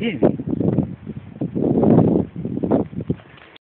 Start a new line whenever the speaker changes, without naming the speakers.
Ay.